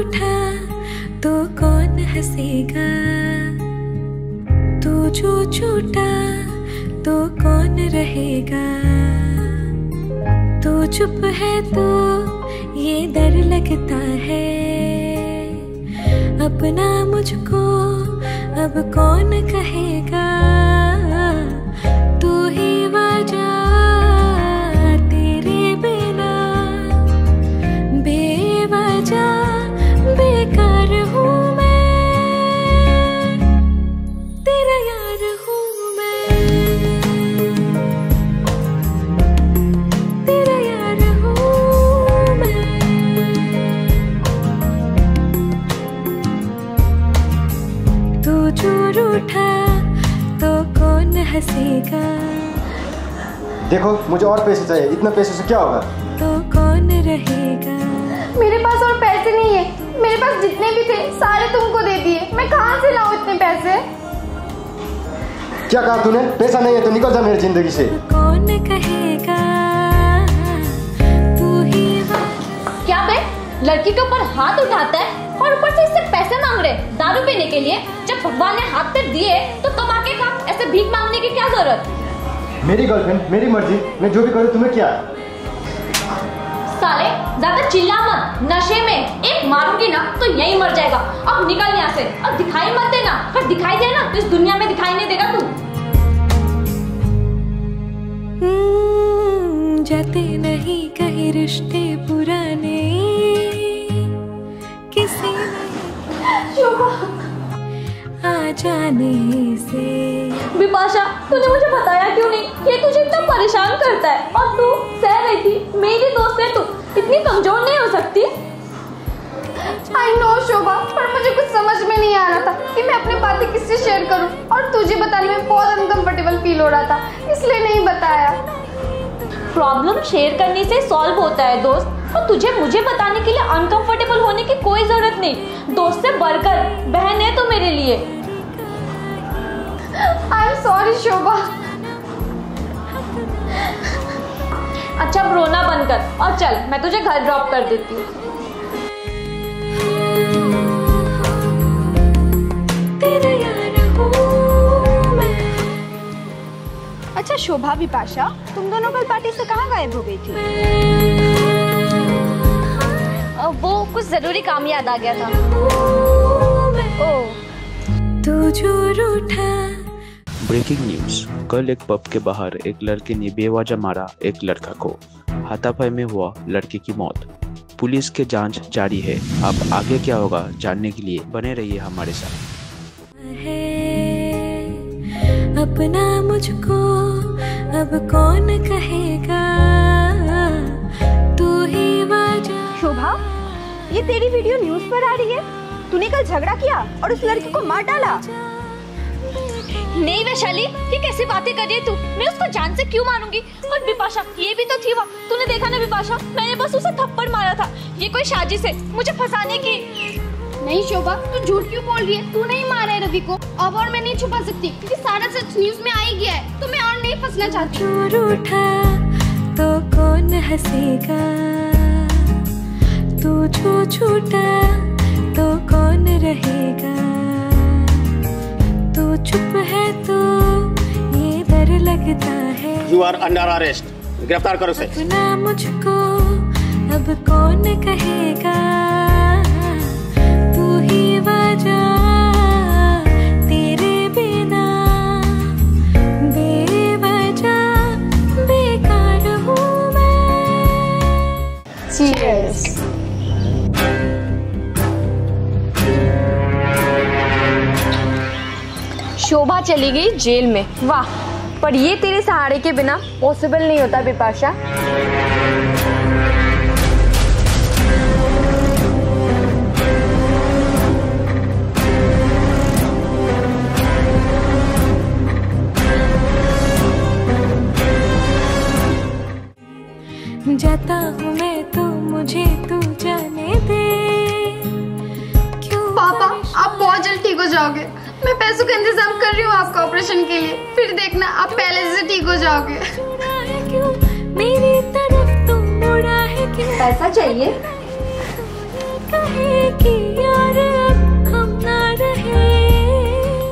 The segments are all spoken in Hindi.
रूठा तो कौन हंसेगा? तू जो छूटा तो कौन रहेगा? तू चुप है तो ये डर लगता है। अपना मुझको अब कौन कहेगा? मुझे और पैसे चाहिए। इतना पैसे से क्या होगा? तो कौन रहेगा? मेरे पास और पैसे नहीं है। मेरे पास जितने भी थे सारे तुमको दे दिए। मैं कहाँ से लाऊं इतने पैसे? क्या कहा तूने? पैसा नहीं है तो निकल जा मेरी ज़िंदगी से। कौन कहेगा? तू ही क्या बे? लड़की के ऊपर हाथ उठाता है और ऊपर से इससे पैसे मांग रहे दारू पीने के लिए। जब भगवान ने हाथ पे दिए तो कमा के खा। ऐसे भीख मांगने की क्या ज़रूरत? मेरी गर्लफ्रेंड मेरी मर्ज़ी मैं जो भी करूँ तुम्हें क्या? साले ज़्यादा चिल्ला मत। नशे में एक मारूँगी ना तो यही मर जाएगा। अब निकल यहाँ से। अब दिखाई मत देना। अगर दिखाई दे ना तो इस दुनिया में दिखाई नहीं देगा तू। हम्म, जाते नहीं कहीं रिश्ते पुराने। किसी आ जाने से। बिपाशा तूने मुझे बताया क्यों नहीं? ये तुझे इतना परेशान करता है। और तू सह रही थी मेरी दोस्त है तू। इतनी कमज़ोर नहीं हो सकती? आई नो शोभा पर मुझे कुछ समझ में नहीं आ रहा था कि मैं अपनी बातें किससे शेयर करूँ। और तुझे बताने में बहुत अनकंफर्टेबल फील हो रहा था इसलिए नहीं बताया। प्रॉब्लम शेयर करने से सॉल्व होता है दोस्त। और तुझे मुझे बताने के लिए अनकंफर्टेबल होने की कोई ज़रूरत नहीं। दोस्त से बढ़कर बहन है तो मेरे लिए। I am sorry Shobha. अच्छा अब रोना बंद कर। और चल मैं तुझे घर ड्रॉप कर देती हूँ। अच्छा शोभा विपाशा तुम दोनों कल पार्टी से कहाँ गायब हो गई थी? वो कुछ ज़रूरी काम याद आ गया था। रूठा ब्रेकिंग न्यूज़। कल एक पब के बाहर एक लड़के ने बेवजह मारा एक लड़का को। हाथापाई में हुआ लड़के की मौत। पुलिस के जाँच जारी है। अब आगे क्या होगा जानने के लिए बने रहिए हमारे साथ। अपना मुझको अब कौन कहेगा? तू ही वजह शोभा ये तेरी वीडियो न्यूज़ पर आ रही है? तूने कल झगड़ा किया और उस लड़की को मार डाला? नहीं वैशाली ये कैसी बातें कर रही है तू? मैं उसको जान से क्यों मारूँगी? और विपाशा ये भी तो थी वहाँ। तूने देखा ना विपाशा मैंने बस उसे थप्पड़ मारा था। ये कोई साजिश है मुझे फंसाने की। नहीं शोभा तू झूठ क्यों बोल रही है? तू नहीं मारा है रवि को। अब और मैं नहीं छुपा सकती क्योंकि सारा सच न्यूज़ में आ ही गया है। तो मैं और नहीं फंसना चाहती। तो कौन हंसेगा? तू जो छूटा तो कौन रहेगा? तू चुप है तो ये डर लगता है। यू आर अंडर अरेस्ट गिरफ़्तार करो उसे। अपना मुझको अब कौन कहेगा? तू ही वजह चली गई जेल में। वाह, पर ये तेरे सहारे के बिना पॉसिबल नहीं होता बिपाशा। दिन के लिए। फिर देखना आप पहले से ठीक हो जाओगे। पैसा चाहिए?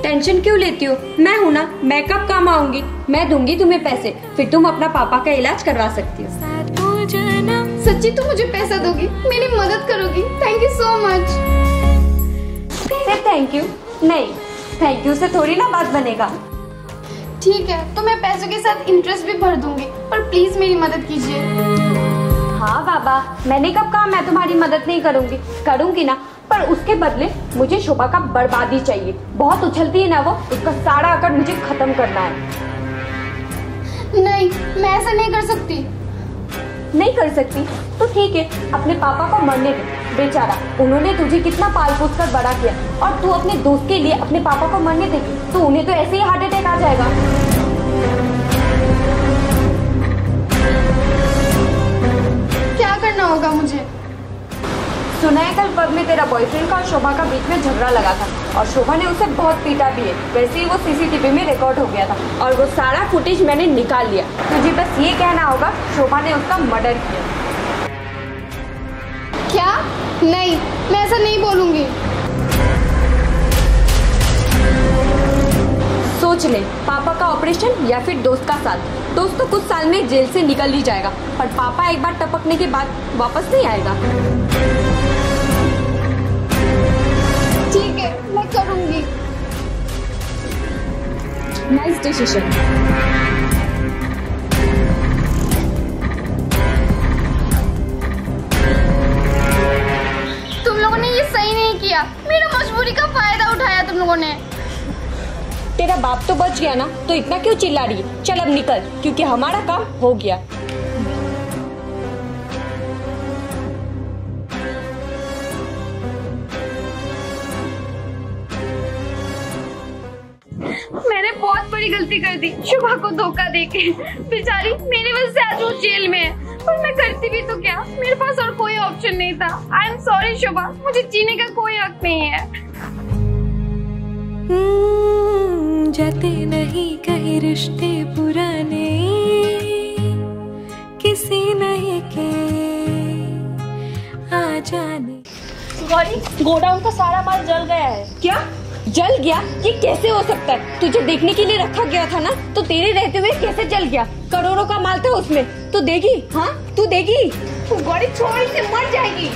टेंशन क्यों लेती हो? मैं हूँ ना मैं कब काम आऊँगी? मैं दूँगी तुम्हें पैसे फिर तुम अपना पापा का इलाज करवा सकती हो। सच्ची तुम मुझे पैसा दोगी मेरी मदद करोगी। Thank you so much thank you नहीं थैंक यू से थोड़ी ना बात बनेगा। ठीक है तो मैं पैसों के साथ इंटरेस्ट भी भर दूँगी पर प्लीज़ मेरी मदद कीजिए। हाँ बाबा मैंने कब कहा मैं तुम्हारी मदद नहीं करूँगी? करूँगी ना पर उसके बदले मुझे शोभा का बर्बादी चाहिए। बहुत उछलती है ना वो उसका सारा आकर मुझे खत्म करना है। नहीं मैं ऐसा नहीं कर सकती। नहीं कर सकती। तो ठीक है अपने पापा को मरने दे बेचारा। उन्होंने तुझे कितना पाल पोस कर बड़ा किया और तू अपने दोस्त के लिए अपने पापा को मरने देगी तो उन्हें तो ऐसे ही हार्ट अटैक आ जाएगा। क्या करना होगा मुझे? सुना है कल पब में तेरा बॉयफ्रेंड का और शोभा का बीच में झगड़ा लगा था। और शोभा ने उसे बहुत पीटा भी है। वैसे ही वो सीसीटीवी में रिकॉर्ड हो गया था और वो सारा फुटेज मैंने निकाल लिया। तुझे बस ये कहना होगा शोभा ने उसका मर्डर किया। क्या? नहीं मैं ऐसा नहीं बोलूँगी। सोच ले पापा का ऑपरेशन या फिर दोस्त का साथ। दोस्त तो कुछ साल में जेल से निकल ही जाएगा पर पापा एक बार टपकने के बाद वापस नहीं आएगा। ठीक है करूँगी नाइस डिसीज़न तुम लोगों ने ये सही नहीं किया। मेरा मजबूरी का फ़ायदा उठाया तुम लोगों ने। तेरा बाप तो बच गया ना तो इतना क्यों चिल्ला रही है? चल अब निकल, क्योंकि हमारा काम हो गया। मैंने बहुत बड़ी गलती कर दी। शुभा को धोखा देके बेचारी मेरी वजह से आज वो जेल में है। पर मैं करती भी तो क्या? मेरे पास और कोई ऑप्शन नहीं था। I am sorry Shubha. मुझे जीने का कोई हक नहीं है। हम्म, जाते नहीं कहीं रिश्ते पुराने किसी नए के आ जाने। गौरी गोडाउन का सारा माल जल गया है। क्या? जल गया? ये कैसे हो सकता है? तुझे देखने के लिए रखा गया था ना? तो तेरे रहते हुए कैसे जल गया? करोड़ों का माल था उसमें। तू देगी? हाँ? तू देगी? तू गौरी छोड़ से मर जाएगी।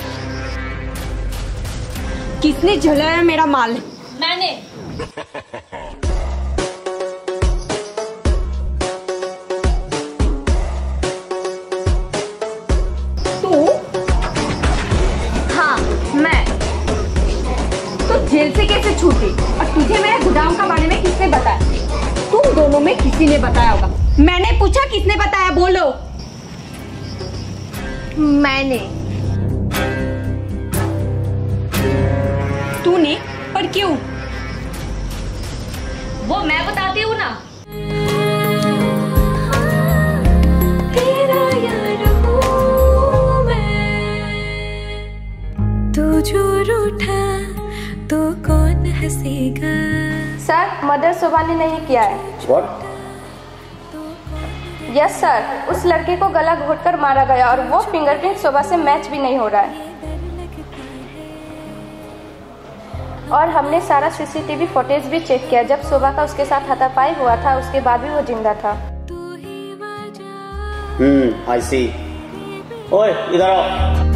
किसने जलाया मेरा माल? मैंने। जेल से कैसे छूटी और तुझे मेरे गोदाम का बारे में किसने बताया? तुम दोनों में किसी ने बताया होगा। मैंने पूछा, किसने बताया? बोलो। मैंने। तूने? पर क्यों? वो मैं बताती हूँ ना। तू जो रूठा हंसेगा सर मर्डर शोभा ने नहीं किया है। व्हाट यस सर उस लड़के को गला घोटकर मारा गया और वो फिंगरप्रिंट शोभा से मैच भी नहीं हो रहा है। और हमने सारा सीसीटीवी फुटेज भी चेक किया। जब शोभा का उसके साथ हाथापाई हुआ था उसके बाद भी वो ज़िंदा था। हम्म आई सी ओए इधर आओ।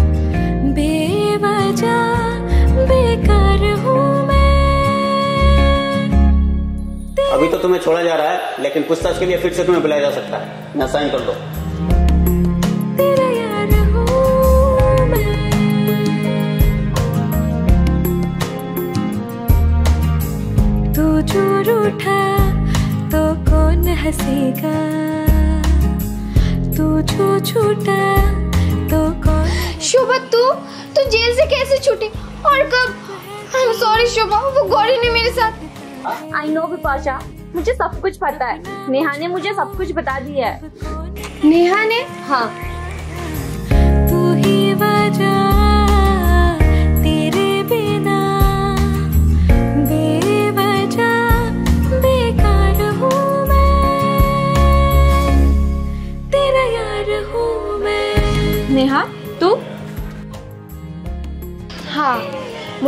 अभी तो तुम्हें छोड़ा जा रहा है लेकिन पूछताछ के लिए फिर से तुम्हें बुलाया जा सकता है। ना साइन कर दो तू जो रूठा तो कौन हंसेगा? तू जो छूटा तो कौन शोभा तू तू जेल से कैसे छूटी? और कब? आई एम सॉरी शोभा वो गौरी ने मेरे साथ। आई नो विपाशा मुझे सब कुछ पता है। नेहा ने मुझे सब कुछ बता दिया है। नेहा ने? हाँ।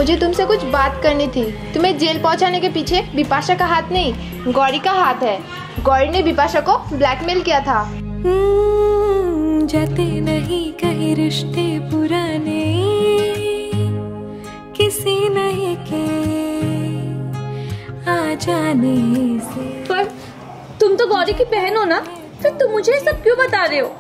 मुझे तुमसे कुछ बात करनी थी। तुम्हें जेल पहुँचाने के पीछे बिपाशा का हाथ नहीं गौरी का हाथ है। गौरी ने बिपाशा को ब्लैकमेल किया था। हम्म, जाते नहीं कहीं रिश्ते पुराने किसी नहीं के आ जाने से। पर तुम तो गौरी की बहन हो ना फिर तुम मुझे ये सब क्यों बता रहे हो?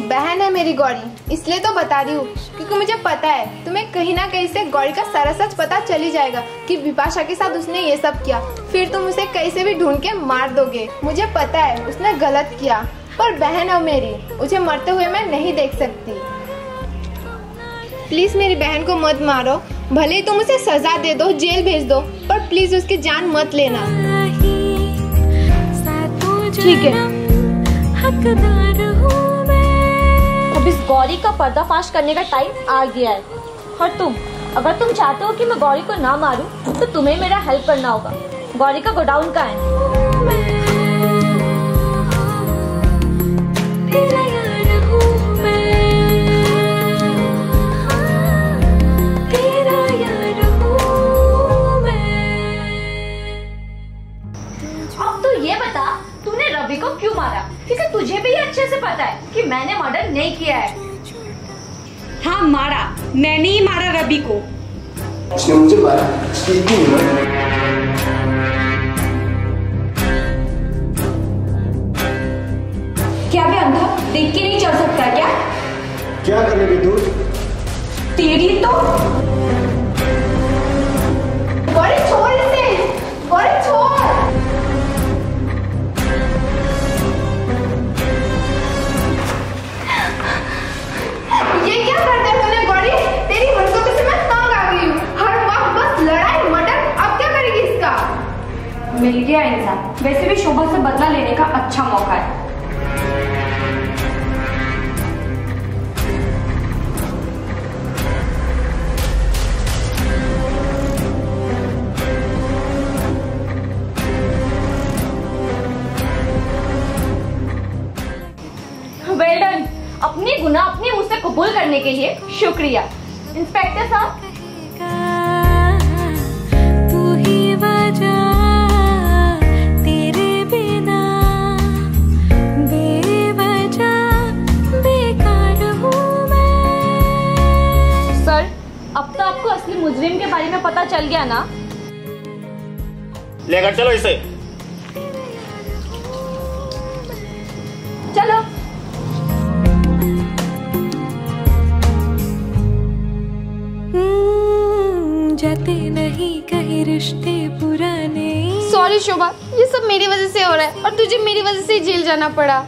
बहन है मेरी गौरी इसलिए तो बता रही हूँ क्योंकि मुझे पता है तुम्हें कहीं ना कहीं से गौरी का सारा सच पता चल ही जाएगा कि विपाशा के साथ उसने ये सब किया। फिर तुम उसे कैसे भी ढूंढ के मार दोगे। मुझे पता है उसने गलत किया पर बहन है मेरी उसे मरते हुए मैं नहीं देख सकती। प्लीज़ मेरी बहन को मत मारो भले ही तुम उसे सजा दे दो जेल भेज दो पर प्लीज़ उसकी जान मत लेना। ठीक है। गौरी का पर्दाफाश करने का टाइम आ गया है और तुम अगर तुम चाहते हो कि मैं गौरी को ना मारूं तो तुम्हें मेरा हेल्प करना होगा गौरी का गोडाउन का है तेरा यार हूँ तुझे भी अच्छे से पता है कि मैंने मर्डर नहीं किया है। हाँ मारा। मैंने ही मारा रवि को। उसने मुझे मारा। क्या बे अंधा? देख के नहीं चल सकता क्या? क्या कर तू तेरी तो गौरी छोड़ वैसे भी शोभा से बदला लेने का अच्छा मौका है। वेल डन अपनी गुनाह अपनी मुझसे कबूल करने के लिए शुक्रिया। इंस्पेक्टर साहब? तू ही वजह अब तो आपको असली मुजरिम के बारे में पता चल गया ना। लेकर चलो इसे। चलो। हम्म, जाते नहीं कहीं रिश्ते पुराने। सॉरी शोभा ये सब मेरी वजह से हो रहा है और तुझे मेरी वजह से ही जेल जाना पड़ा।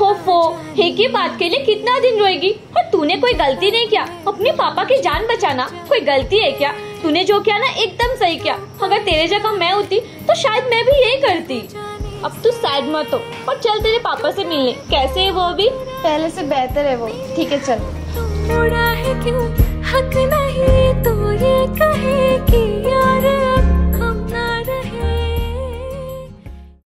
हो फो एक बात के लिए कितना दिन रोएगी? और तूने कोई गलती नहीं किया। अपने पापा की जान बचाना कोई गलती है क्या? तूने जो किया ना एकदम सही किया। अगर तेरे जगह मैं होती तो शायद मैं भी यही करती। अब तू साइड मत हो और चल तेरे पापा से मिलने। कैसे है वो अभी? पहले से बेहतर है वो। ठीक है चल। मुड़ा है क्यों? हक नहीं तो ये कहे कि यार